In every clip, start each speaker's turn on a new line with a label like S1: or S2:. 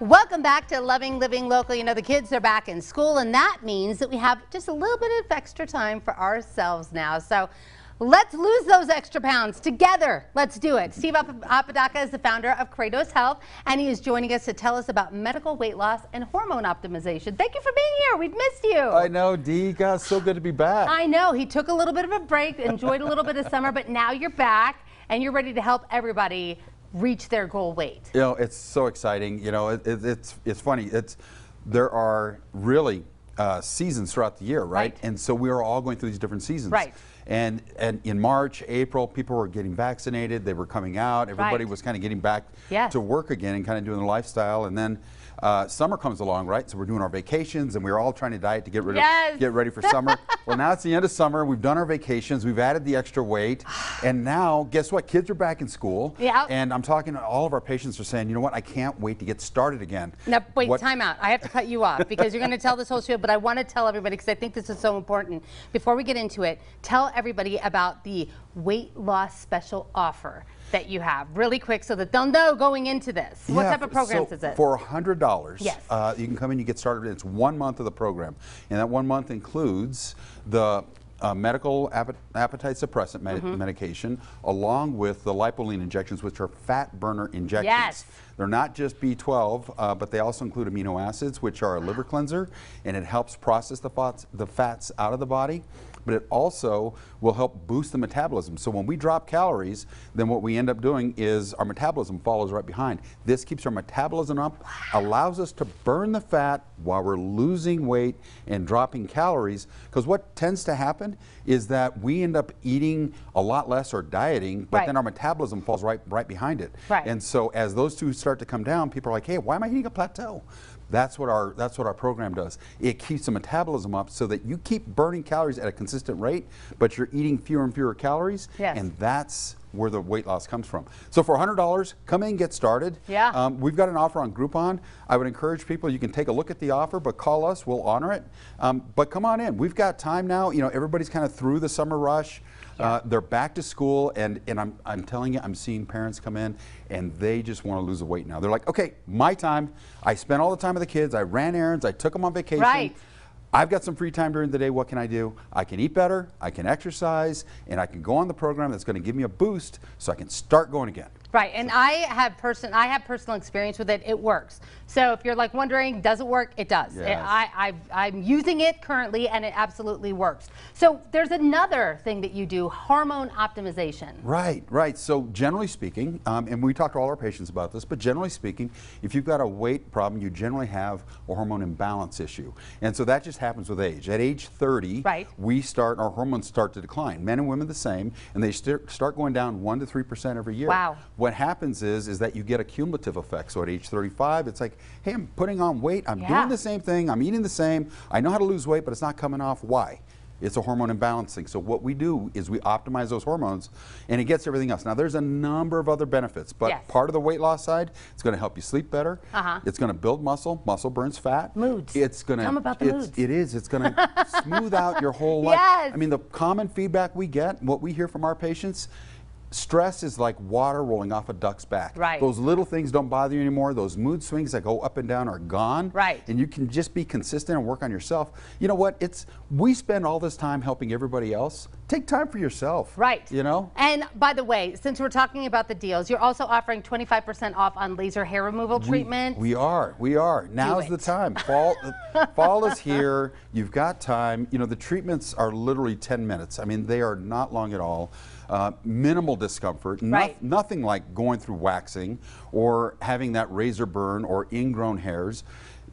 S1: Welcome back to Loving Living Local. You know, the kids are back in school, and that means that we have just a little bit of extra time for ourselves now. So let's lose those extra pounds together. Let's do it. Steve Apodaca is the founder of Cratos Health, and he is joining us to tell us about medical weight loss and hormone optimization. Thank you for being here. We've missed you.
S2: I know, Dee. God, so good to be back.
S1: I know. He took a little bit of a break, enjoyed a little bit of summer, but now you're back, and you're ready to help everybody reach their goal weight.
S2: You know, it's so exciting. You know, it, it, it's it's funny. It's there are really uh, seasons throughout the year, right?
S1: Right.
S2: And so we are all going through these different seasons.
S1: Right.
S2: And and in March, April, people were getting vaccinated. They were coming out. Everybody
S1: Right.
S2: was kind of getting back
S1: Yes.
S2: to work again and kind of doing the lifestyle. And then uh, summer comes along, right? So we're doing our vacations, and we're all trying to diet to get rid
S1: Yes.
S2: of get ready for summer. well, now it's the end of summer. We've done our vacations. We've added the extra weight, and now guess what? Kids are back in school.
S1: Yeah.
S2: And I'm talking to all of our patients are saying, you know what? I can't wait to get started again.
S1: Now, wait,
S2: What-
S1: time out. I have to cut you off because you're going to tell this whole spiel, but I want to tell everybody because I think this is so important. Before we get into it, tell everybody about the weight loss special offer that you have really quick so that they'll know going into this. What type of programs
S2: so
S1: is it?
S2: For $100,
S1: Yes.
S2: uh, you can come in, you get started. It's one month of the program. And that one month includes the uh, medical appe- appetite suppressant med-
S1: Mm-hmm.
S2: medication, along with the lipoline injections, which are fat burner injections.
S1: Yes.
S2: They're not just B12, uh, but they also include amino acids, which are a liver cleanser, and it helps process the fats, the fats out of the body. But it also will help boost the metabolism. So when we drop calories, then what we end up doing is our metabolism follows right behind. This keeps our metabolism up, allows us to burn the fat while we're losing weight and dropping calories. Because what tends to happen is that we end up eating a lot less or dieting, but
S1: Right.
S2: then our metabolism falls right right behind it.
S1: Right.
S2: And so as those two start to come down, people are like, "Hey, why am I hitting a plateau?" That's what our that's what our program does. It keeps the metabolism up so that you keep burning calories at a consistent rate, but you're eating fewer and fewer calories,
S1: Yes.
S2: and that's where the weight loss comes from. So for $100, come in, get started.
S1: Yeah.
S2: Um, we've got an offer on Groupon. I would encourage people, you can take a look at the offer, but call us, we'll honor it. Um, but come on in. We've got time now. You know, everybody's kind of through the summer rush. Uh, they're back to school, and, and I'm, I'm telling you, I'm seeing parents come in and they just want to lose the weight now. They're like, okay, my time. I spent all the time with the kids. I ran errands. I took them on vacation.
S1: Right.
S2: I've got some free time during the day. What can I do? I can eat better, I can exercise, and I can go on the program that's going to give me a boost so I can start going again.
S1: Right, and I have person I have personal experience with it. It works. So if you're like wondering, does it work? It does.
S2: Yes.
S1: I, I I'm using it currently, and it absolutely works. So there's another thing that you do: hormone optimization.
S2: Right, right. So generally speaking, um, and we talk to all our patients about this, but generally speaking, if you've got a weight problem, you generally have a hormone imbalance issue, and so that just happens with age. At age 30,
S1: Right.
S2: we start our hormones start to decline. Men and women the same, and they st- start going down one to three percent every year.
S1: Wow.
S2: What happens is is that you get a cumulative effect. So at age 35, it's like, hey, I'm putting on weight. I'm
S1: Yeah.
S2: doing the same thing. I'm eating the same. I know how to lose weight, but it's not coming off. Why? It's a hormone imbalance thing. So what we do is we optimize those hormones, and it gets everything else. Now there's a number of other benefits, but
S1: Yes.
S2: part of the weight loss side, it's going to help you sleep better.
S1: Uh-huh.
S2: It's going to build muscle. Muscle burns fat.
S1: Moods.
S2: It's going to.
S1: Tell about the
S2: it's,
S1: moods.
S2: It is. It's going to smooth out your whole life.
S1: Yes.
S2: I mean, the common feedback we get, what we hear from our patients. Stress is like water rolling off a duck's back.
S1: Right.
S2: Those little things don't bother you anymore. Those mood swings that go up and down are gone.
S1: Right.
S2: And you can just be consistent and work on yourself. You know what? It's we spend all this time helping everybody else. Take time for yourself.
S1: Right.
S2: You know?
S1: And by the way, since we're talking about the deals, you're also offering 25% off on laser hair removal treatment.
S2: We are. We are. Now's the time. Fall fall is here. You've got time. You know, the treatments are literally 10 minutes. I mean, they are not long at all. Uh, minimal discomfort. no-
S1: Right.
S2: nothing like going through waxing or having that razor burn or ingrown hairs.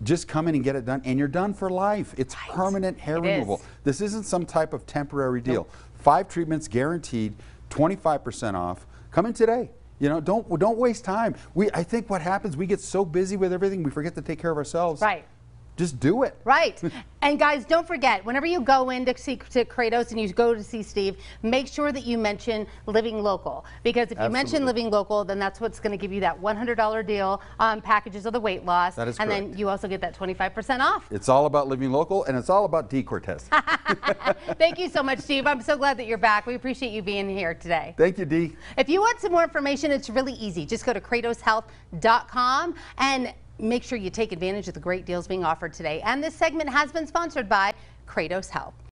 S2: Just come in and get it done, and you're done for life. It's permanent hair
S1: It is.
S2: removal. This isn't some type of temporary deal. Five treatments guaranteed, 25% off. Come in today. You know, don't don't waste time. We I think what happens, we get so busy with everything, we forget to take care of ourselves.
S1: Right.
S2: Just do it.
S1: Right. and guys, don't forget, whenever you go in to see to Cratos and you go to see Steve, make sure that you mention Living Local. Because if you mention Living Local, then that's what's going to give you that $100 deal on packages of the weight loss.
S2: That is
S1: And then you also get that 25% off.
S2: It's all about living local and it's all about D Cortez.
S1: Thank you so much, Steve. I'm so glad that you're back. We appreciate you being here today.
S2: Thank you, D.
S1: If you want some more information, it's really easy. Just go to cratoshealth.com and make sure you take advantage of the great deals being offered today. And this segment has been sponsored by Cratos Health.